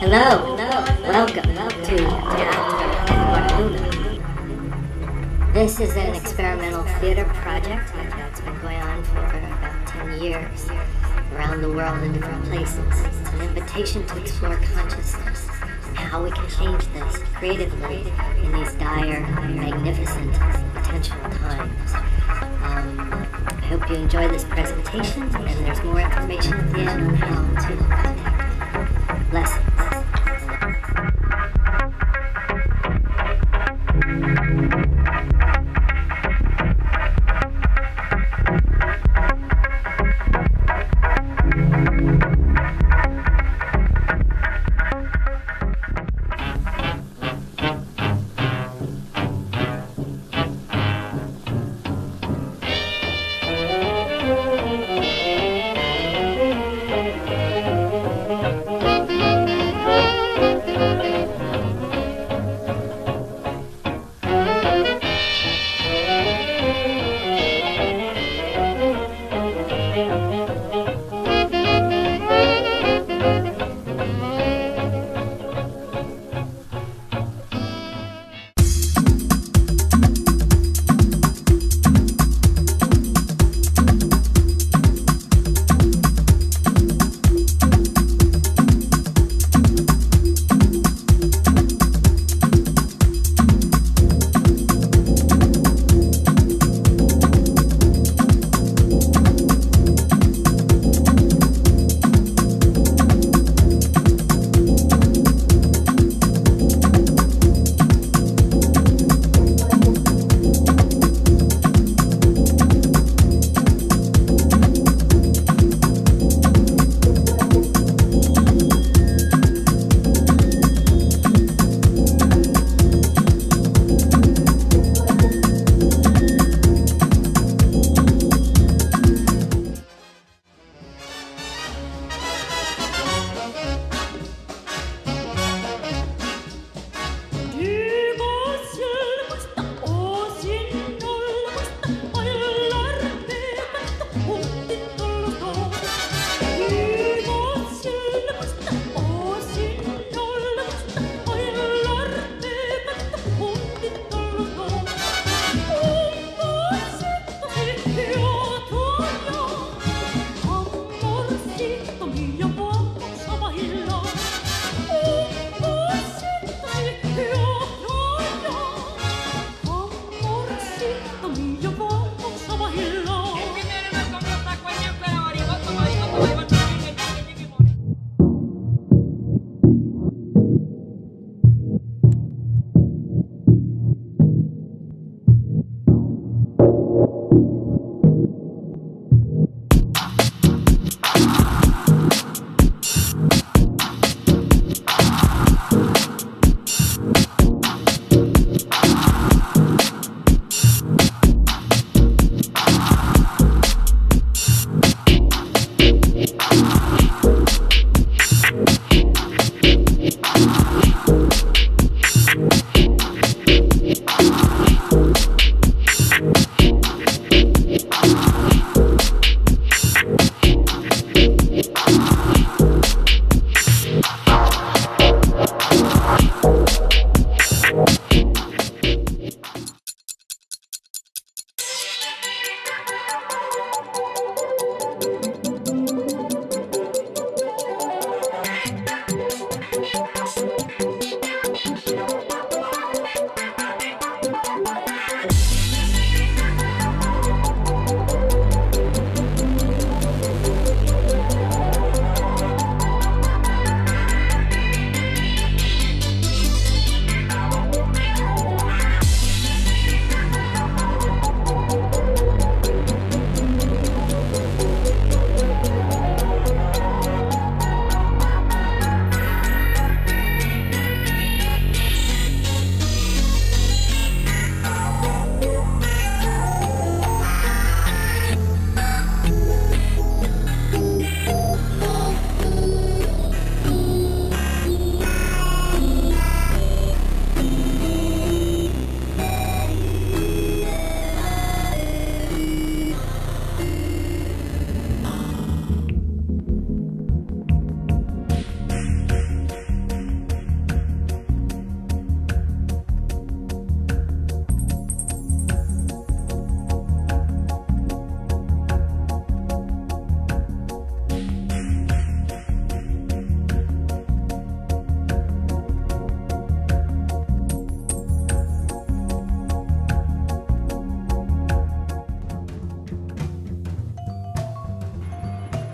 Hello. Hello. Welcome, This is an experimental theater project that's been going on for about 10 years around the world in different places. It's an invitation to explore consciousness and how we can change this creatively in these dire, magnificent, potential times. Um, I hope you enjoy this presentation, and there's more information at the end on how to contact me. Blessings.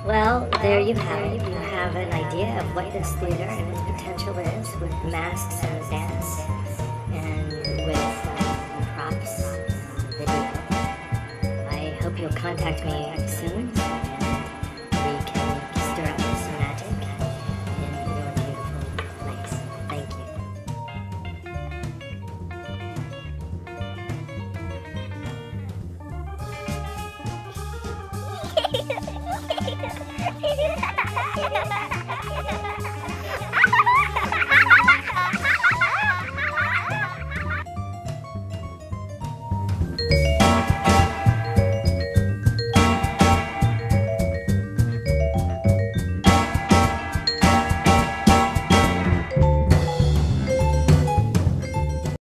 You have it. You have an idea of what this theater and its potential is with masks and dance and with uh, props, video. I hope you'll contact me soon